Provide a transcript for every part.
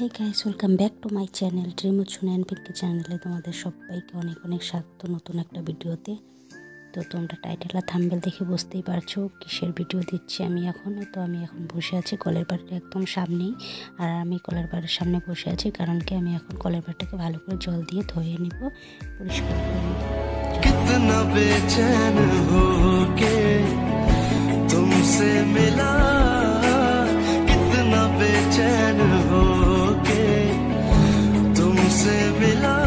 hey guys welcome back to my channel dream উৎসন and Pinki চ্যানেলে তোমাদের সবাইকে অনেক অনেক স্বাগত নতুন একটা ভিডিওতে তো তোমরা টাইটেল আর থাম্বেল দেখে বুঝতেই পারছো কিসের ভিডিও দিচ্ছি আমি এখন তো আমি এখন বসে আছি কলের বাড়ির একদম সামনেই আর আমি কলের বাড়ির সামনে বসে আছি কারণ কি আমি এখন কলের বাড়িটাকে ভালো করে জল দিয়ে ধুয়ে নিব পরিষ্কার করে নিব कितना बेचैन हो के तुमसे मिला कितना बेचैन हो के every love.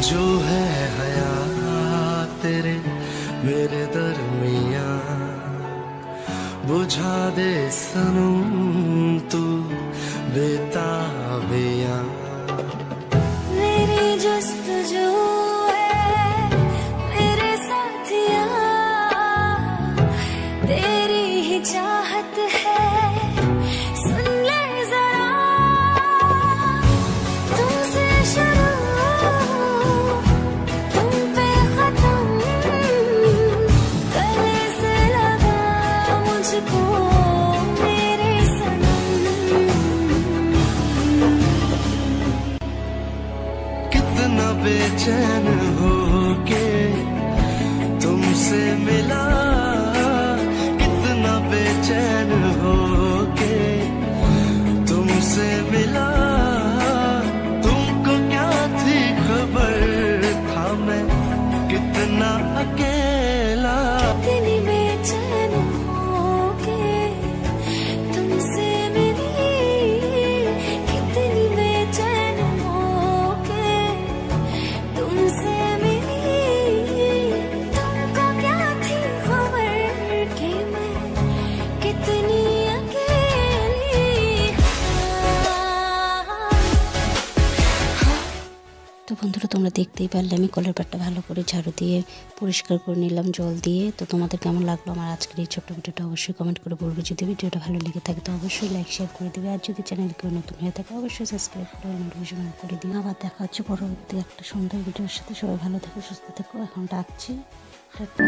जो है हया तेरे मेरे दरमिया बुझा दे सनम तू बेताबिया। बेचैन हो के तुमसे मिला তো বন্ধুরা, তোমরা দেখতেই পারলে আমি কলের পাটটা ভালো করে ঝাড়ু দিয়ে পরিষ্কার করে নিলাম, জল দিয়ে। তো তোমাদের কেমন লাগল আমার আজকের এই ছোট্ট ভিডিওটা অবশ্যই কমেন্ট করে বলবে। যদি ভিডিওটা ভালো লেগে থাকে, তো অবশ্যই লাইক শেয়ার করে দেবে। আর যদি চ্যানেল কেউ নতুন হয়ে থাকে, অবশ্যই সাবস্ক্রাইব করে নোটিফিকেশন করে দিন আবার দেখা হচ্ছে পরবর্তী একটা সুন্দর ভিডিওর সাথে। সবাই ভালো থেকো, সুস্থ থেকো। এখন ডাকছি টাটা।